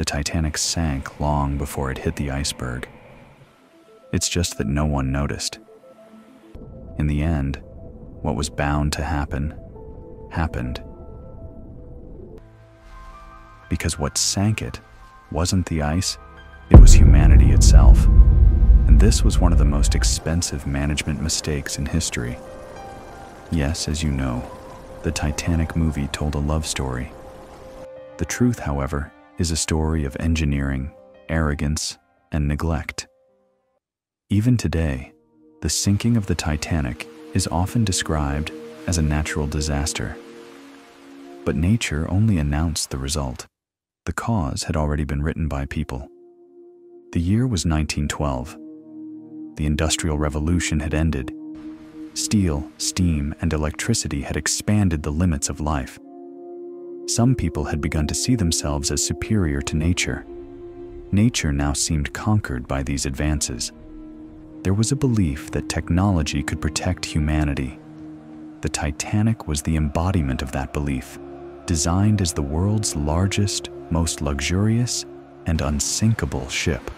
The Titanic sank long before it hit the iceberg. It's just that no one noticed. In the end, what was bound to happen happened. Because what sank it wasn't the ice, it was humanity itself. And this was one of the most expensive management mistakes in history. Yes, as you know, the Titanic movie told a love story. The truth, however, is a story of engineering, arrogance, and neglect. Even today, the sinking of the Titanic is often described as a natural disaster. But nature only announced the result. The cause had already been written by people. The year was 1912. The Industrial Revolution had ended. Steel, steam, and electricity had expanded the limits of life. Some people had begun to see themselves as superior to nature. Nature now seemed conquered by these advances there was a belief that technology could protect humanity. The Titanic was the embodiment of that belief, designed as the world's largest, most luxurious, and unsinkable ship.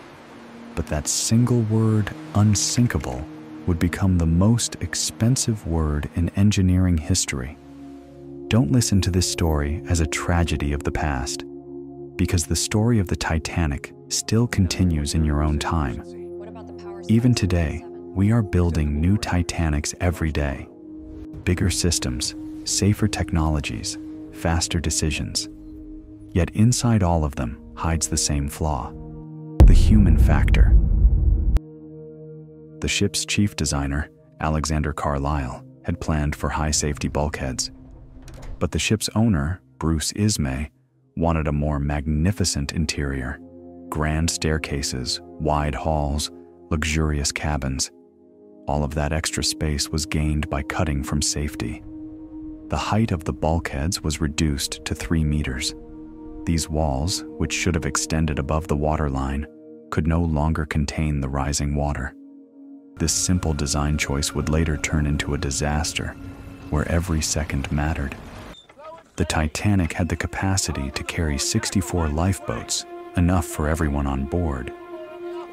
But that single word, unsinkable, would become the most expensive word in engineering history. Don't listen to this story as a tragedy of the past, because the story of the Titanic still continues in your own time. Even today, we are building new Titanics every day. Bigger systems, safer technologies, faster decisions. Yet inside all of them hides the same flaw the human factor. The ship's chief designer, Alexander Carlisle, had planned for high safety bulkheads. But the ship's owner, Bruce Ismay, wanted a more magnificent interior grand staircases, wide halls, luxurious cabins. All of that extra space was gained by cutting from safety. The height of the bulkheads was reduced to three meters. These walls, which should have extended above the waterline, could no longer contain the rising water. This simple design choice would later turn into a disaster, where every second mattered. The Titanic had the capacity to carry 64 lifeboats, enough for everyone on board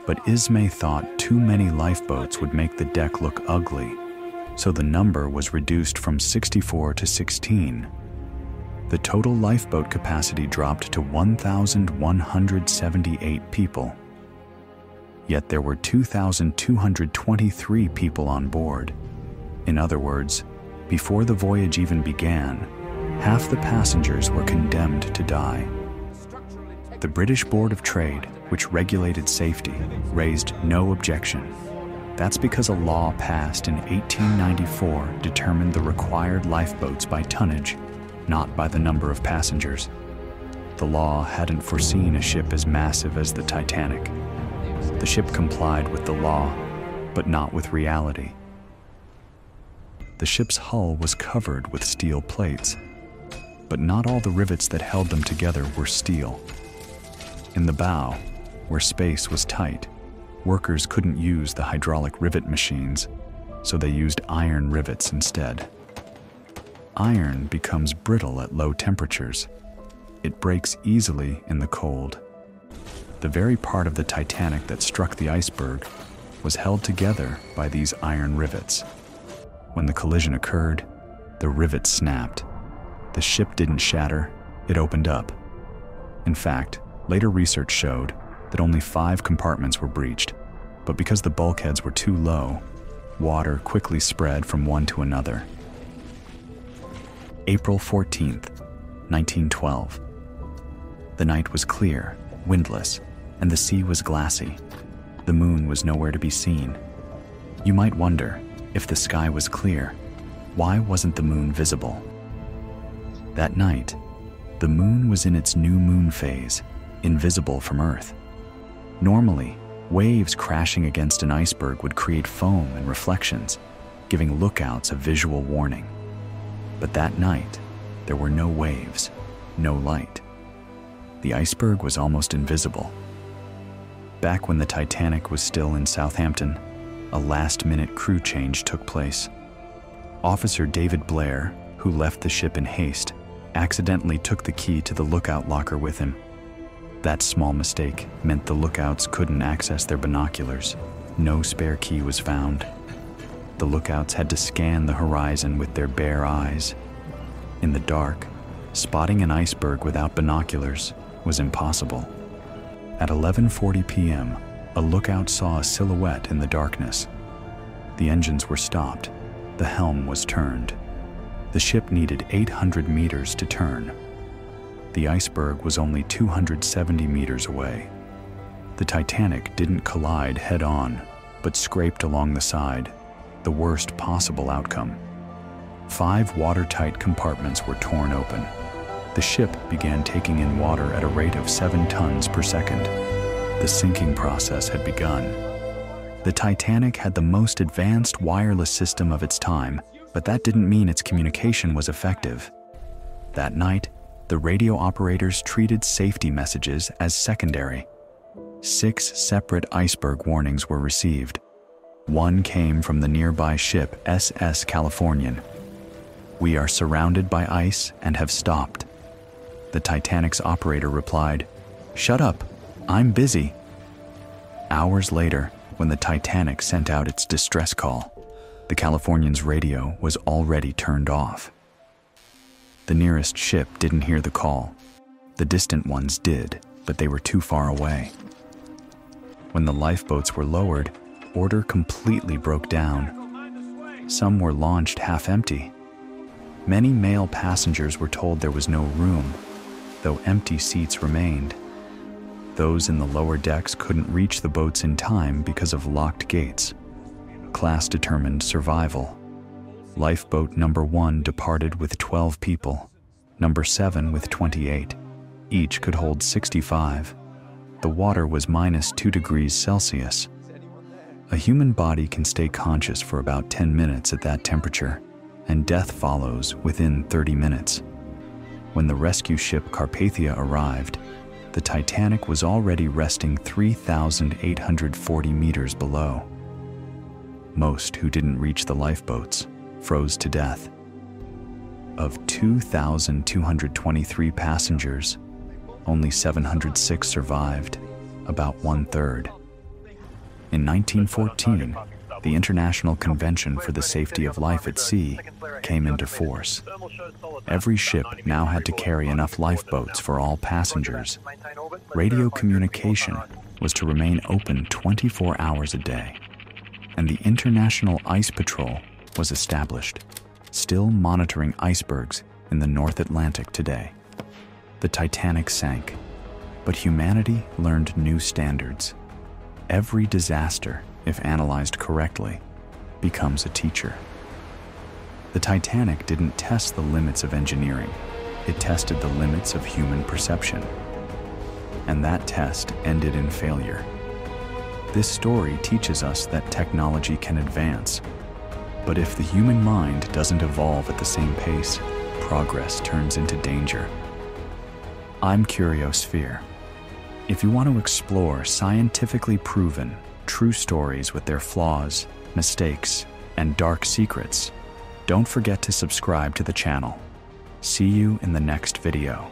but Ismay thought too many lifeboats would make the deck look ugly, so the number was reduced from 64 to 16. The total lifeboat capacity dropped to 1,178 people. Yet there were 2,223 people on board. In other words, before the voyage even began, half the passengers were condemned to die. The British Board of Trade which regulated safety, raised no objection. That's because a law passed in 1894 determined the required lifeboats by tonnage, not by the number of passengers. The law hadn't foreseen a ship as massive as the Titanic. The ship complied with the law, but not with reality. The ship's hull was covered with steel plates, but not all the rivets that held them together were steel. In the bow, where space was tight, workers couldn't use the hydraulic rivet machines, so they used iron rivets instead. Iron becomes brittle at low temperatures. It breaks easily in the cold. The very part of the Titanic that struck the iceberg was held together by these iron rivets. When the collision occurred, the rivets snapped. The ship didn't shatter, it opened up. In fact, later research showed that only five compartments were breached, but because the bulkheads were too low, water quickly spread from one to another. April 14th, 1912. The night was clear, windless, and the sea was glassy. The moon was nowhere to be seen. You might wonder, if the sky was clear, why wasn't the moon visible? That night, the moon was in its new moon phase, invisible from Earth. Normally, waves crashing against an iceberg would create foam and reflections, giving lookouts a visual warning. But that night, there were no waves, no light. The iceberg was almost invisible. Back when the Titanic was still in Southampton, a last minute crew change took place. Officer David Blair, who left the ship in haste, accidentally took the key to the lookout locker with him That small mistake meant the lookouts couldn't access their binoculars. No spare key was found. The lookouts had to scan the horizon with their bare eyes. In the dark, spotting an iceberg without binoculars was impossible. At 11:40 p.m., a lookout saw a silhouette in the darkness. The engines were stopped. The helm was turned. The ship needed 800 meters to turn. The iceberg was only 270 meters away. The Titanic didn't collide head on, but scraped along the side, the worst possible outcome. Five watertight compartments were torn open. The ship began taking in water at a rate of seven tons per second. The sinking process had begun. The Titanic had the most advanced wireless system of its time, but that didn't mean its communication was effective. That night, the radio operators treated safety messages as secondary. Six separate iceberg warnings were received. One came from the nearby ship SS Californian. We are surrounded by ice and have stopped. The Titanic's operator replied, Shut up, I'm busy. Hours later, when the Titanic sent out its distress call, the Californian's radio was already turned off. The nearest ship didn't hear the call. The distant ones did, but they were too far away. When the lifeboats were lowered, order completely broke down. Some were launched half empty. Many male passengers were told there was no room, though empty seats remained. Those in the lower decks couldn't reach the boats in time because of locked gates. Class determined survival. Lifeboat number one departed with 12 people, number seven with 28. Each could hold 65. The water was minus 2 degrees Celsius. A human body can stay conscious for about 10 minutes at that temperature, and death follows within 30 minutes. When the rescue ship Carpathia arrived, the Titanic was already resting 3,840 meters below. Most who didn't reach the lifeboats froze to death. Of 2,223 passengers, only 706 survived, about one third. In 1914, the International Convention for the Safety of Life at Sea came into force. Every ship now had to carry enough lifeboats for all passengers. Radio communication was to remain open 24 hours a day. And the International Ice Patrol was established, still monitoring icebergs in the North Atlantic today. The Titanic sank, but humanity learned new standards. Every disaster, if analyzed correctly, becomes a teacher. The Titanic didn't test the limits of engineering, it tested the limits of human perception. And that test ended in failure. This story teaches us that technology can advance, but if the human mind doesn't evolve at the same pace, progress turns into danger. I'm Curiosphere. If you want to explore scientifically proven, true stories with their flaws, mistakes, and dark secrets, don't forget to subscribe to the channel. See you in the next video.